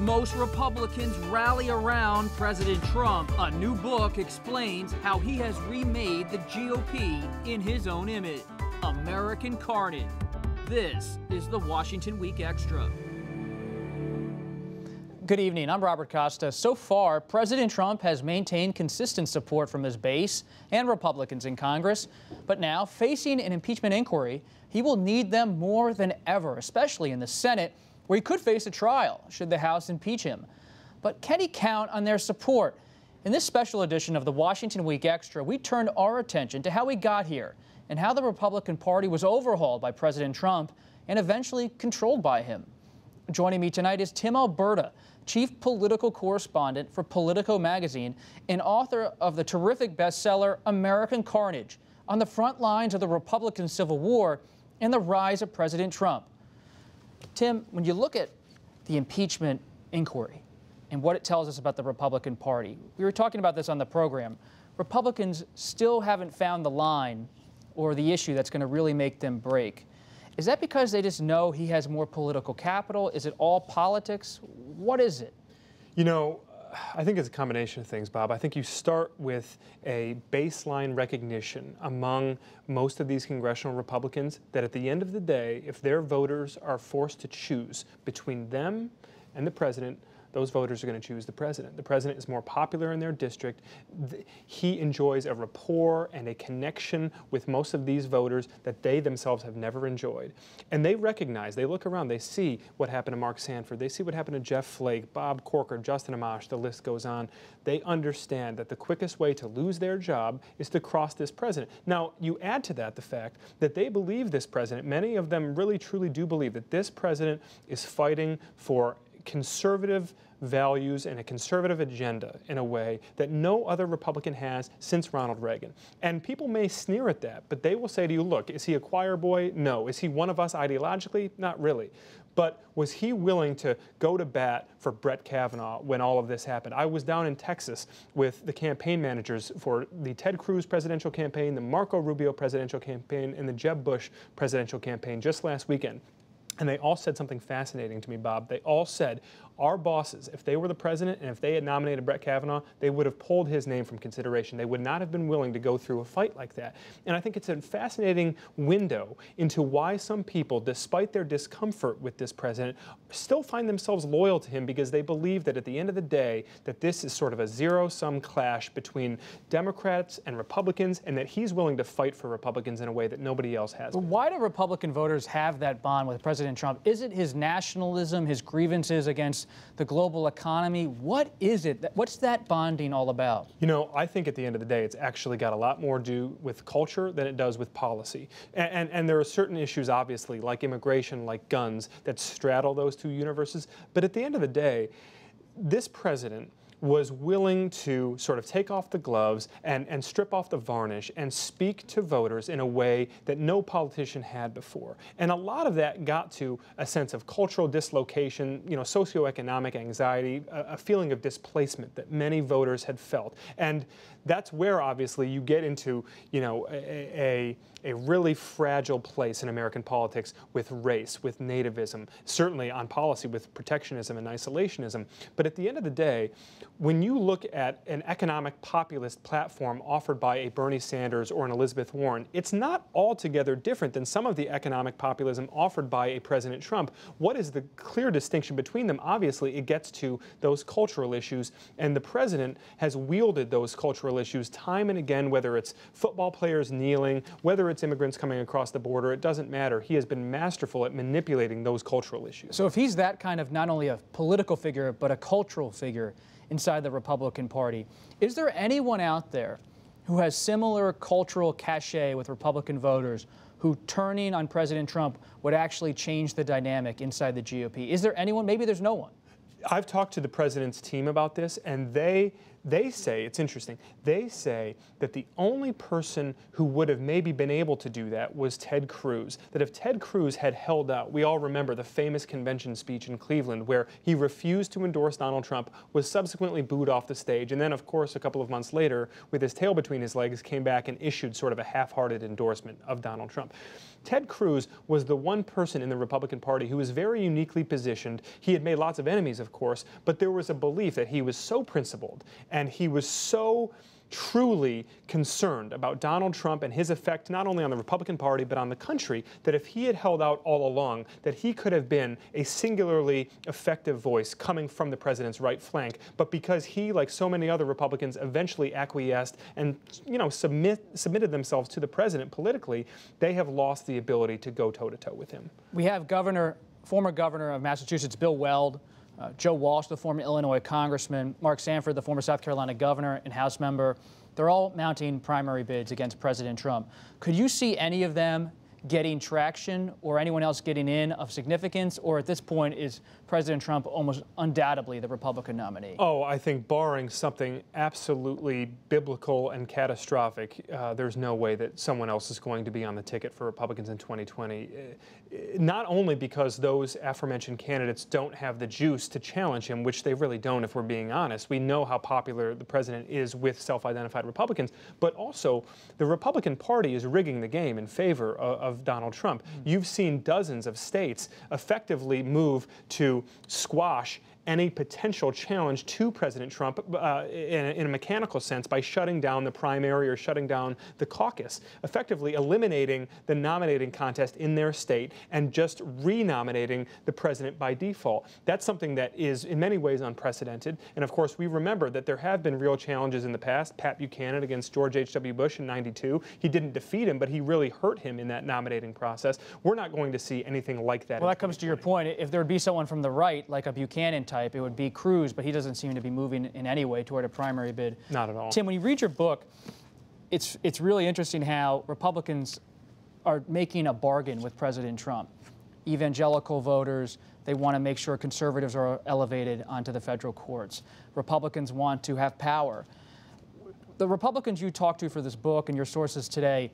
most Republicans rally around President Trump, a new book explains how he has remade the GOP in his own image. American Carnage. This is the Washington Week Extra. Good evening. I'm Robert Costa. So far, President Trump has maintained consistent support from his base and Republicans in Congress. But now, facing an impeachment inquiry, he will need them more than ever, especially in the Senate, where he could face a trial should the House impeach him. But can he count on their support? In this special edition of the Washington Week Extra, we turned our attention to how we got here and how the Republican Party was overhauled by President Trump and eventually controlled by him. Joining me tonight is Tim Alberta, chief political correspondent for Politico magazine and author of the terrific bestseller American Carnage on the front lines of the Republican Civil War and the rise of President Trump. Tim, when you look at the impeachment inquiry and what it tells us about the Republican Party, we were talking about this on the program. Republicans still haven't found the line or the issue that's going to really make them break. Is that because they just know he has more political capital? Is it all politics? What is it? You know, I think it's a combination of things, Bob. I think you start with a baseline recognition among most of these congressional Republicans that at the end of the day, if their voters are forced to choose between them and the president, those voters are going to choose the president. The president is more popular in their district. He enjoys a rapport and a connection with most of these voters that they themselves have never enjoyed. And they recognize, they look around, they see what happened to Mark Sanford, they see what happened to Jeff Flake, Bob Corker, Justin Amash, the list goes on. They understand that the quickest way to lose their job is to cross this president. Now, you add to that the fact that they believe this president, many of them really truly do believe that this president is fighting for conservative values and a conservative agenda in a way that no other Republican has since Ronald Reagan. And people may sneer at that, but they will say to you, look, is he a choir boy? No. Is he one of us ideologically? Not really. But was he willing to go to bat for Brett Kavanaugh when all of this happened? I was down in Texas with the campaign managers for the Ted Cruz presidential campaign, the Marco Rubio presidential campaign, and the Jeb Bush presidential campaign just last weekend. And they all said something fascinating to me, Bob. They all said our bosses, if they were the president and if they had nominated Brett Kavanaugh, they would have pulled his name from consideration. They would not have been willing to go through a fight like that. And I think it's a fascinating window into why some people, despite their discomfort with this president, still find themselves loyal to him because they believe that at the end of the day, that this is sort of a zero-sum clash between Democrats and Republicans and that he's willing to fight for Republicans in a way that nobody else has. But why do Republican voters have that bond with President Trump? Is it his nationalism, his grievances against the global economy. What is it? What's that bonding all about? You know, I think at the end of the day, it's actually got a lot more to do with culture than it does with policy. And, and, and there are certain issues, obviously, like immigration, like guns, that straddle those two universes. But at the end of the day, this president was willing to sort of take off the gloves and, and strip off the varnish and speak to voters in a way that no politician had before. And a lot of that got to a sense of cultural dislocation, you know, socioeconomic anxiety, a, a feeling of displacement that many voters had felt. And that's where obviously you get into, you know, a, a, a really fragile place in American politics with race, with nativism, certainly on policy with protectionism and isolationism. But at the end of the day, when you look at an economic populist platform offered by a Bernie Sanders or an Elizabeth Warren, it's not altogether different than some of the economic populism offered by a President Trump. What is the clear distinction between them? Obviously, it gets to those cultural issues, and the president has wielded those cultural issues time and again, whether it's football players kneeling, whether it's immigrants coming across the border, it doesn't matter. He has been masterful at manipulating those cultural issues. So if he's that kind of not only a political figure, but a cultural figure, inside the Republican Party. Is there anyone out there who has similar cultural cachet with Republican voters who turning on President Trump would actually change the dynamic inside the GOP? Is there anyone? Maybe there's no one. I've talked to the president's team about this, and they They say, it's interesting, they say that the only person who would have maybe been able to do that was Ted Cruz. That if Ted Cruz had held out, we all remember the famous convention speech in Cleveland where he refused to endorse Donald Trump, was subsequently booed off the stage, and then, of course, a couple of months later, with his tail between his legs, came back and issued sort of a half hearted endorsement of Donald Trump. Ted Cruz was the one person in the Republican Party who was very uniquely positioned. He had made lots of enemies, of course, but there was a belief that he was so principled and he was so truly concerned about Donald Trump and his effect not only on the Republican Party but on the country that if he had held out all along that he could have been a singularly effective voice coming from the president's right flank but because he like so many other Republicans eventually acquiesced and you know submit, submitted themselves to the president politically they have lost the ability to go toe to toe with him. We have governor former governor of Massachusetts Bill Weld uh, Joe Walsh, the former Illinois congressman, Mark Sanford, the former South Carolina governor and House member, they're all mounting primary bids against President Trump. Could you see any of them getting traction or anyone else getting in of significance? Or at this point, is President Trump almost undoubtedly the Republican nominee? Oh, I think barring something absolutely biblical and catastrophic, uh, there's no way that someone else is going to be on the ticket for Republicans in 2020. Uh, not only because those aforementioned candidates don't have the juice to challenge him, which they really don't if we're being honest. We know how popular the president is with self identified Republicans, but also the Republican Party is rigging the game in favor of, of Donald Trump. Mm. You've seen dozens of states effectively move to squash any potential challenge to President Trump uh, in, a, in, a, mechanical sense by shutting down the primary or shutting down the caucus, effectively eliminating the nominating contest in their state and just renominating the president by default. That's something that is in many ways unprecedented. And of course, we remember that there have been real challenges in the past. Pat Buchanan against George H.W. Bush in 92. He didn't defeat him, but he really hurt him in that nominating process. We're not going to see anything like that. Well, that comes to your point. If there would be someone from the right, like a Buchanan type, it would be Cruz, but he doesn't seem to be moving in any way toward a primary bid. Not at all. Tim, when you read your book, it's, it's really interesting how Republicans are making a bargain with President Trump. Evangelical voters, they want to make sure conservatives are elevated onto the federal courts. Republicans want to have power. The Republicans you talked to for this book and your sources today,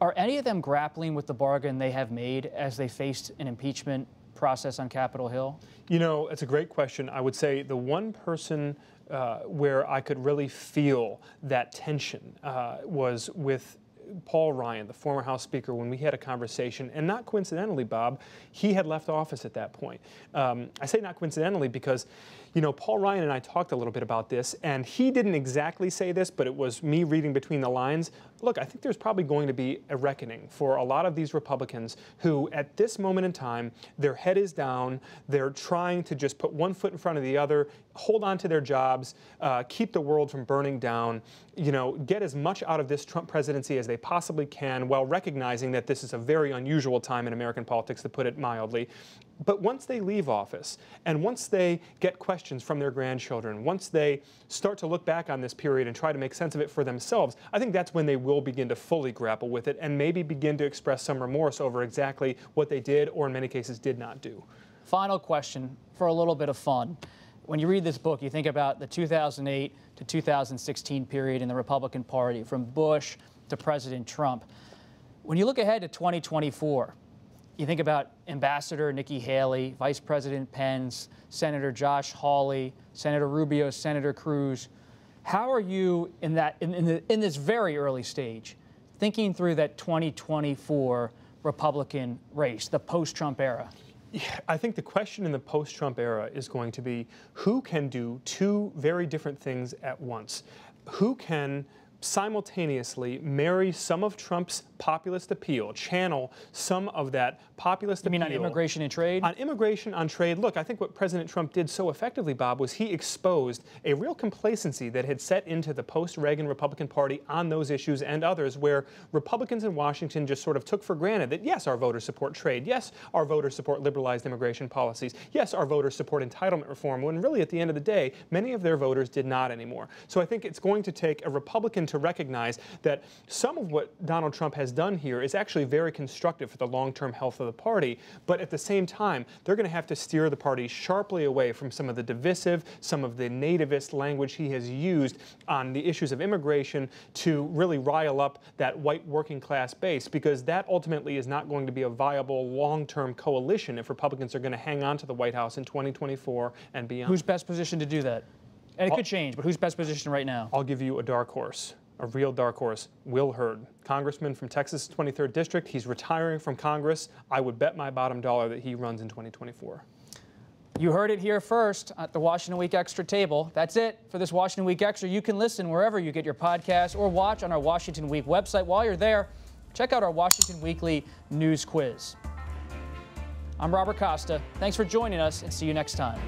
are any of them grappling with the bargain they have made as they faced an impeachment process on Capitol Hill? You know, it's a great question. I would say the one person uh, where I could really feel that tension uh, was with Paul Ryan, the former House Speaker, when we had a conversation, and not coincidentally, Bob, he had left office at that point. Um, I say not coincidentally because, you know, Paul Ryan and I talked a little bit about this, and he didn't exactly say this, but it was me reading between the lines. Look, I think there's probably going to be a reckoning for a lot of these Republicans who, at this moment in time, their head is down, they're trying to just put one foot in front of the other, hold on to their jobs, uh, keep the world from burning down, you know, get as much out of this Trump presidency as they possibly can while recognizing that this is a very unusual time in American politics, to put it mildly. But once they leave office and once they get questions from their grandchildren, once they start to look back on this period and try to make sense of it for themselves, I think that's when they will begin to fully grapple with it and maybe begin to express some remorse over exactly what they did or in many cases did not do. Final question for a little bit of fun. When you read this book, you think about the 2008 to 2016 period in the Republican Party, from Bush to President Trump. When you look ahead to 2024, you think about Ambassador Nikki Haley, Vice President Pence, Senator Josh Hawley, Senator Rubio, Senator Cruz. How are you in that in, in, the, in this very early stage thinking through that 2024 Republican race, the post-Trump era? I think the question in the post Trump era is going to be who can do two very different things at once? Who can simultaneously marry some of Trump's populist appeal, channel some of that populist you appeal. mean on immigration and trade? On immigration, on trade. Look, I think what President Trump did so effectively, Bob, was he exposed a real complacency that had set into the post-Reagan Republican Party on those issues and others, where Republicans in Washington just sort of took for granted that yes, our voters support trade, yes, our voters support liberalized immigration policies, yes, our voters support entitlement reform, when really at the end of the day, many of their voters did not anymore. So I think it's going to take a Republican to recognize that some of what Donald Trump has done here is actually very constructive for the long term health of the party. But at the same time, they're going to have to steer the party sharply away from some of the divisive, some of the nativist language he has used on the issues of immigration to really rile up that white working class base, because that ultimately is not going to be a viable long term coalition if Republicans are going to hang on to the White House in 2024 and beyond. Who's best positioned to do that? And it could change, but who's best positioned right now? I'll give you a dark horse, a real dark horse. Will Hurd, congressman from Texas' 23rd district. He's retiring from Congress. I would bet my bottom dollar that he runs in 2024. You heard it here first at the Washington Week Extra table. That's it for this Washington Week Extra. You can listen wherever you get your podcasts or watch on our Washington Week website. While you're there, check out our Washington Weekly News Quiz. I'm Robert Costa. Thanks for joining us and see you next time.